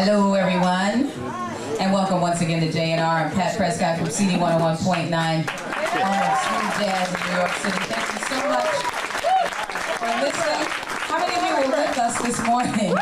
Hello, everyone, and welcome once again to J&R. I'm Pat Prescott from CD 101.9 on Smooth Jazz in New York City. Thank you so much for listening. How many of you were with us this morning?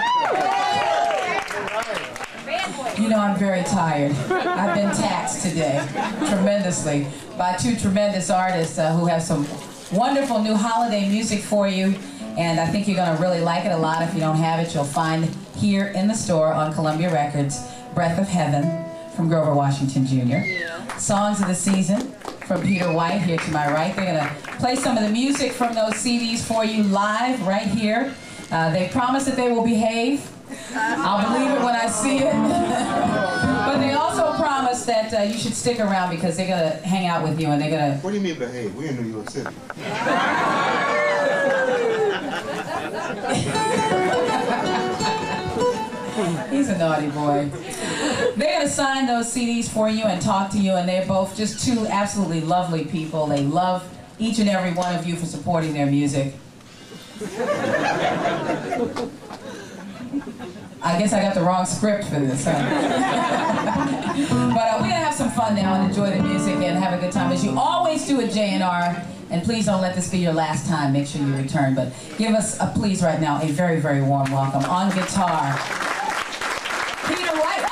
You know, I'm very tired. I've been taxed today tremendously by two tremendous artists uh, who have some wonderful new holiday music for you. And I think you're going to really like it a lot. If you don't have it, you'll find here in the store on Columbia Records, Breath of Heaven from Grover Washington Jr. Songs of the Season from Peter White here to my right. They're going to play some of the music from those CDs for you live right here. Uh, they promise that they will behave. I'll believe it when I see it. but they also promise that uh, you should stick around because they're going to hang out with you and they're going to... What do you mean behave? We're in New York City. He's a naughty boy. They're to sign those CDs for you and talk to you, and they're both just two absolutely lovely people. They love each and every one of you for supporting their music. I guess I got the wrong script for this, huh? but uh, we're going to have some fun now and enjoy the music and have a good time, as you always do at J&R. And please don't let this be your last time. Make sure you return. But give us, a, please, right now, a very, very warm welcome on guitar. Peter White.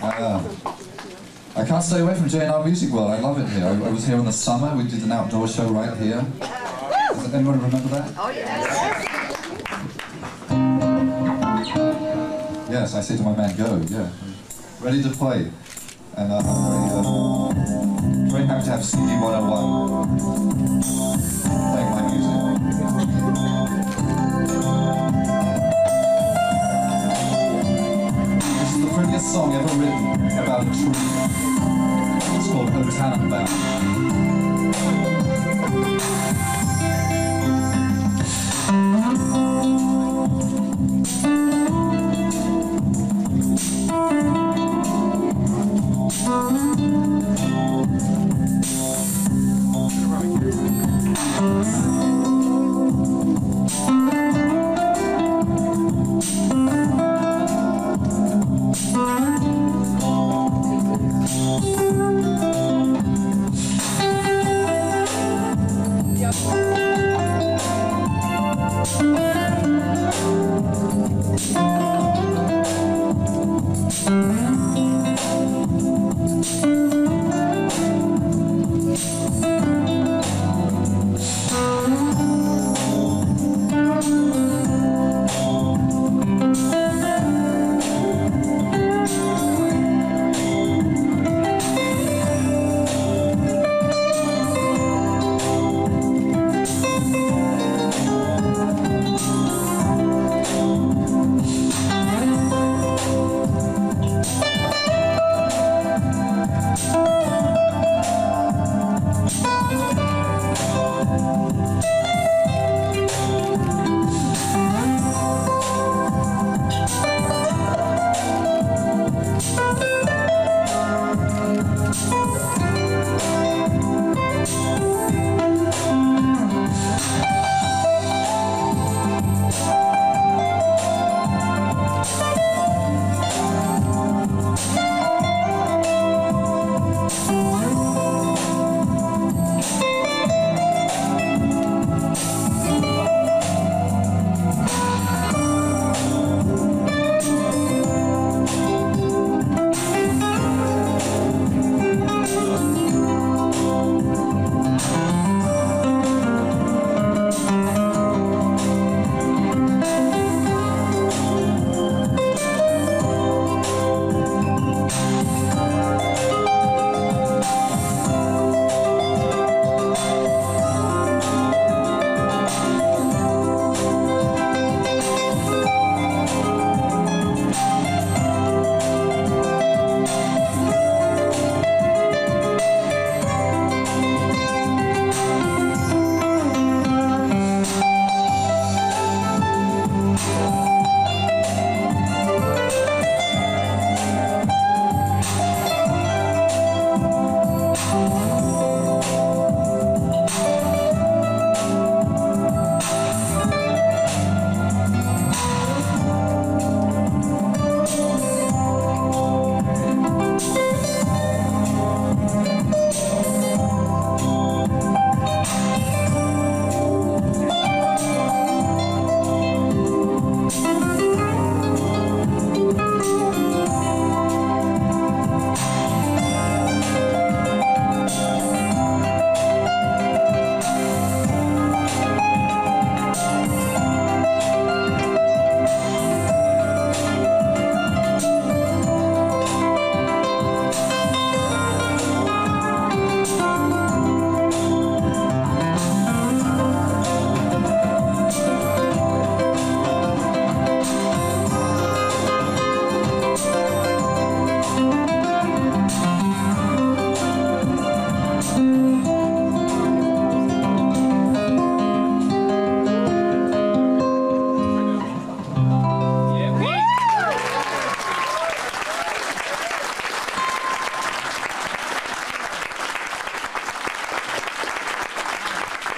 Uh, I can't stay away from J&R Music World. I love it here. I, I was here in the summer. We did an outdoor show right here. Does anyone remember that? Oh, yes. Yes, I say to my man, go. Yeah, ready to play. And uh, I'm very, uh, very happy to have CD 101 playing my music. This is the prettiest song ever written about a tree. It's called O Tannenbaum.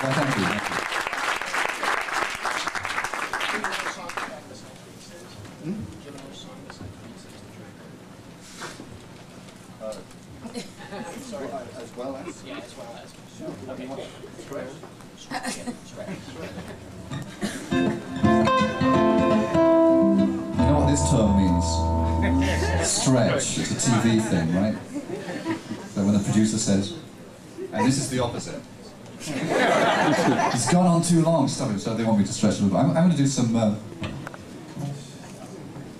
Well, thank you. Thank you. You know what this term means? Stretch. It's a TV thing, right? So when the producer says, and this is the opposite. It's gone on too long, stop it. So they want me to stretch a little bit. I'm, I'm going to do some. Uh,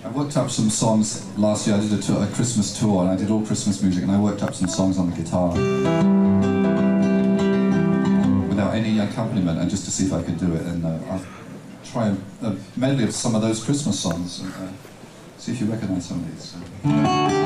I worked up some songs last year. I did a, tour, a Christmas tour, and I did all Christmas music, and I worked up some songs on the guitar without any accompaniment, and just to see if I could do it. And uh, I'll try a, a medley of some of those Christmas songs. And, uh, see if you recognize some of these. So.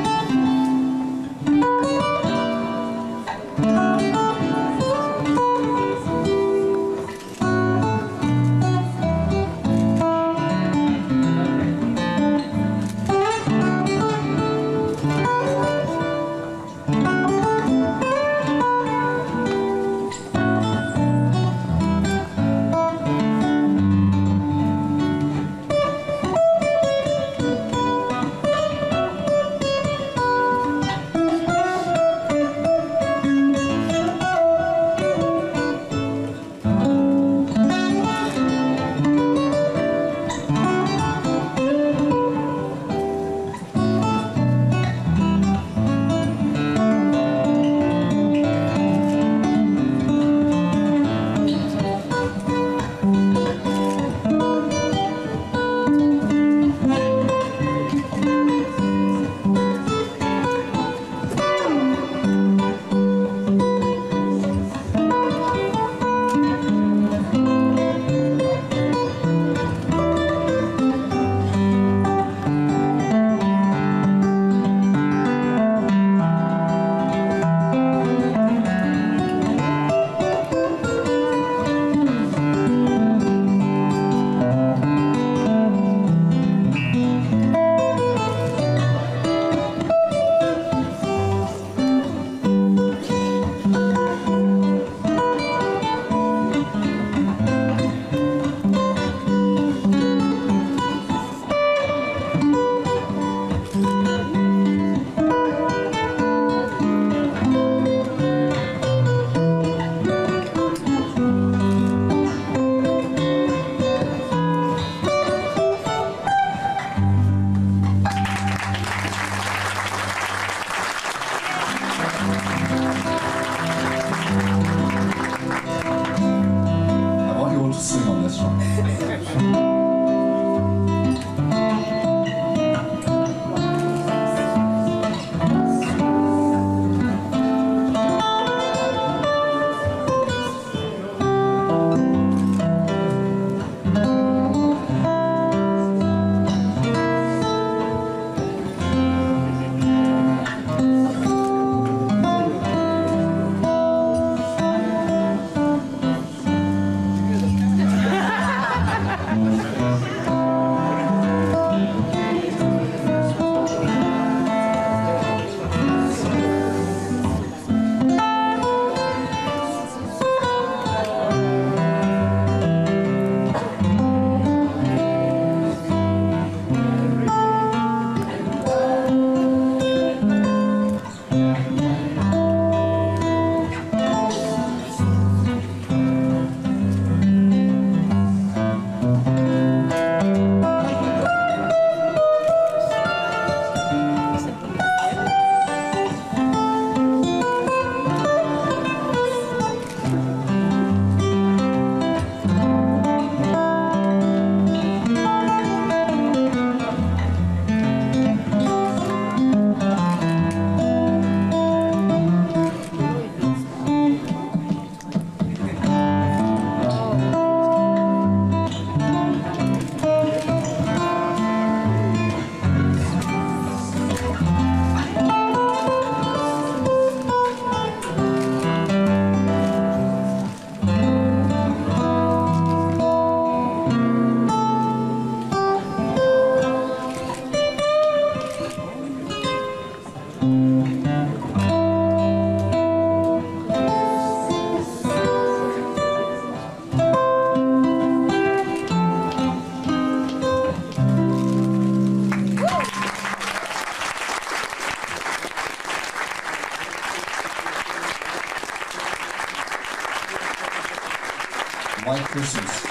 White Christmas.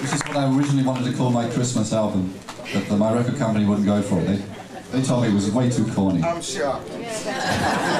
This is what I originally wanted to call my Christmas album, but the, my record company wouldn't go for it. They, they told me it was way too corny. I'm shocked.